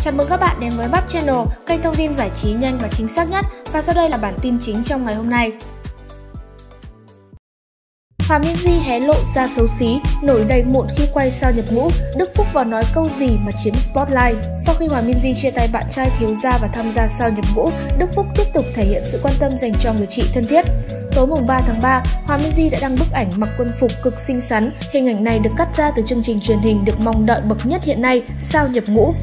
Chào mừng các bạn đến với Bắp Channel, kênh thông tin giải trí nhanh và chính xác nhất. Và sau đây là bản tin chính trong ngày hôm nay. Hòa Minzy hé lộ ra xấu xí, nổi đầy mụn khi quay sao nhập ngũ, Đức Phúc vào nói câu gì mà chiếm spotlight. Sau khi Hòa Minzy chia tay bạn trai thiếu gia và tham gia sao nhập ngũ, Đức Phúc tiếp tục thể hiện sự quan tâm dành cho người chị thân thiết. Tối mùng 3 tháng 3, Hòa Minzy đã đăng bức ảnh mặc quân phục cực xinh xắn. Hình ảnh này được cắt ra từ chương trình truyền hình được mong đợi bậc nhất hiện nay, sao nhập ngũ.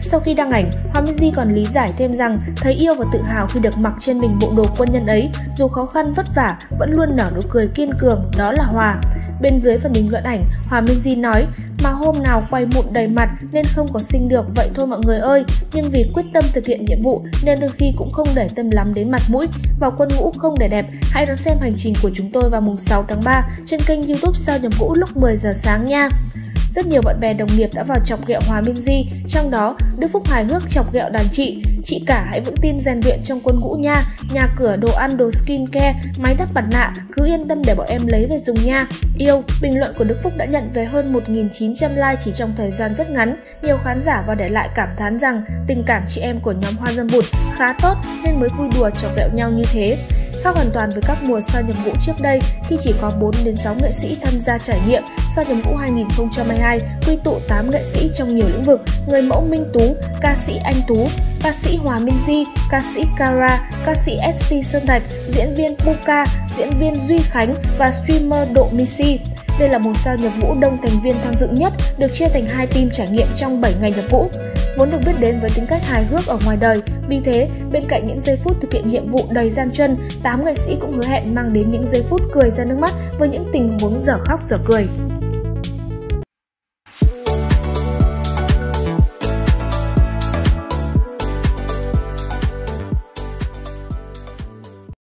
Sau khi đăng ảnh, Hòa Minzy còn lý giải thêm rằng thấy yêu và tự hào khi được mặc trên mình bộ đồ quân nhân ấy, dù khó khăn vất vả, vẫn luôn nở nụ cười kiên cường, đó là Hòa. Bên dưới phần bình luận ảnh, Hòa Minh Di nói, mà hôm nào quay mụn đầy mặt nên không có sinh được vậy thôi mọi người ơi. Nhưng vì quyết tâm thực hiện nhiệm vụ nên đôi khi cũng không để tâm lắm đến mặt mũi. Vào quân ngũ không để đẹp, hãy đón xem hành trình của chúng tôi vào mùng 6 tháng 3 trên kênh youtube sao Nhầm Vũ lúc 10 giờ sáng nha. Rất nhiều bạn bè đồng nghiệp đã vào chọc ghẹo Hòa Minh Di, trong đó Đức Phúc hài hước chọc ghẹo đàn chị. Chị cả hãy vững tin rèn luyện trong quân ngũ nha, nhà cửa, đồ ăn, đồ skin care, máy đắp mặt nạ, cứ yên tâm để bọn em lấy về dùng nha. Yêu, bình luận của Đức Phúc đã nhận về hơn 1.900 like chỉ trong thời gian rất ngắn. Nhiều khán giả vào để lại cảm thán rằng tình cảm chị em của nhóm Hoa Dâm Bụt khá tốt nên mới vui đùa chọc ghẹo nhau như thế. Khác hoàn toàn với các mùa sao nhập ngũ trước đây khi chỉ có 4 đến 6 nghệ sĩ tham gia trải nghiệm, sao nhập ngũ 2022 quy tụ 8 nghệ sĩ trong nhiều lĩnh vực, người mẫu Minh Tú, ca sĩ Anh Tú, ca sĩ Hòa Minh Di, ca sĩ Kara, ca sĩ ST Sơn Thạch, diễn viên Puka, diễn viên Duy Khánh và streamer Độ Missy. Đây là một sao nhập ngũ đông thành viên tham dự nhất, được chia thành hai team trải nghiệm trong 7 ngày nhập ngũ. Vốn được biết đến với tính cách hài hước ở ngoài đời, vì thế, bên cạnh những giây phút thực hiện nhiệm vụ đầy gian truân, tám nghệ sĩ cũng hứa hẹn mang đến những giây phút cười ra nước mắt với những tình huống dở khóc dở cười.